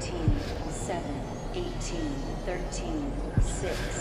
17, 7, 18, 13, 6,